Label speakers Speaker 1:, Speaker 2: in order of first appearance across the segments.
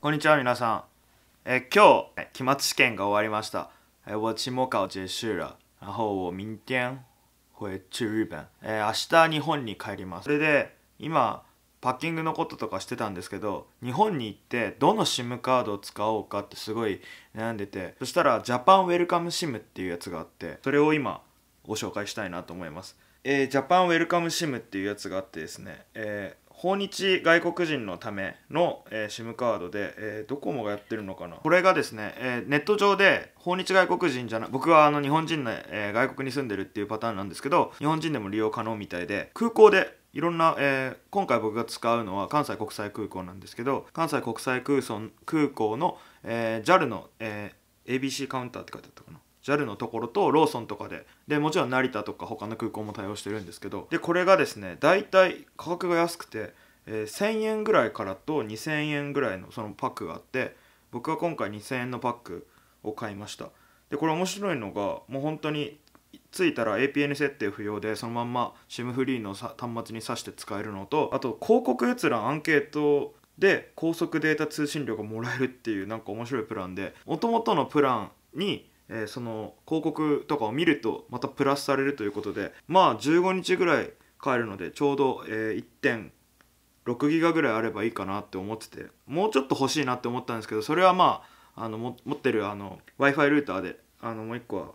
Speaker 1: こんにちは皆さん。え今日期末試験が終わりました。え我期末考结束了。然后我明天回去日本。え明日日本に帰ります。それで今パッキングのこととかしてたんですけど日本に行ってどの SIM カードを使おうかってすごい悩んでてそしたらジャパンウェルカム SIM っていうやつがあってそれを今ご紹介したいなと思います。えージャパンウェルカム SIM っていうやつがあってですね、えー訪日外国人のための、えー SIM カードで、えードコモがやってるのかな。これがですね、えーネット上で訪日外国人じゃな僕はあの日本人で、えー外国に住んでるっていうパターンなんですけど日本人でも利用可能みたいで空港でいろんな、えー今回僕が使うのは関西国際空港なんですけど関西国際空港空港の、えー JAL の、えー ABC カウンターって書いてあったかな。JAL のところとローソンとかででもちろん成田とか他の空港も対応してるんですけどでこれがですね大体価格が安くて、えー1000円ぐらいからと2000円ぐらいのそのパックがあって僕は今回2000円のパックを買いました。でこれ面白いのがもう本当についたら APN 設定不要でそのまんま SIM フリーの端末に挿して使えるのとあと広告閲覧アンケートで高速データ通信量がもらえるっていうなんか面白いプランで元々のプランに、えーその広告とかを見るとまたプラスされるということでまあ15日ぐらい買えるのでちょうど、えー1.6ギガぐらいあればいいかなって思っててもうちょっと欲しいなって思ったんですけどそれはまああの持ってる w i f i ルーターであのもう一個は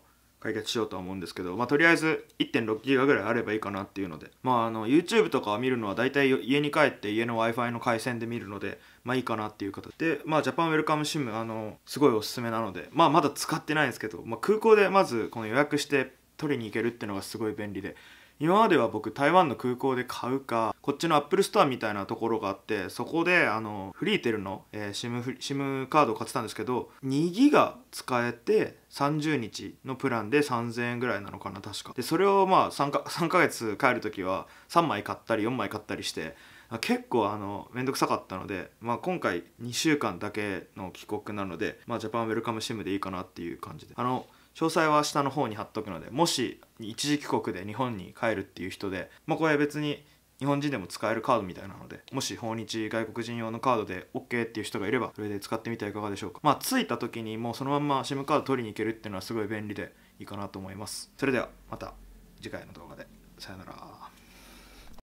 Speaker 1: 解決しようとは思うんですけど、まあ、とりあえず1.6ギガぐらいあればいいかなっていうので、まあ、あの YouTube とかを見るのは大体家に帰って家の w i f i の回線で見るので、まあいいかなっていう方で、まあ、 Japan Welcome SIM あのすごいおすすめなので、まあ、まだ使ってないんですけど、まあ、空港でまずこの予約して取りに行けるっていうのがすごい便利で今までは僕台湾の空港で買うかこっちのアップルストアみたいなところがあってそこであのフリーテルの、えー、SIM, フリ SIM カードを買ってたんですけど2ギガ使えて30日のプランで3000円ぐらいなのかな確か。でそれをまあ 3, か3ヶ月帰る時は3枚買ったり4枚買ったりして結構あの面倒くさかったので、まあ、今回2週間だけの帰国なので、まあ、ジャパンウェルカムシムでいいかなっていう感じで。あの詳細は下の方に貼っとくのでもし一時帰国で日本に帰るっていう人で、まあ、これ別に日本人でも使えるカードみたいなのでもし訪日外国人用のカードで OK っていう人がいればそれで使ってみてはいかがでしょうか。まあ着いた時にもうそのまんま SIM カード取りに行けるっていうのはすごい便利でいいかなと思います。それではまた次回の動画で。さよなら。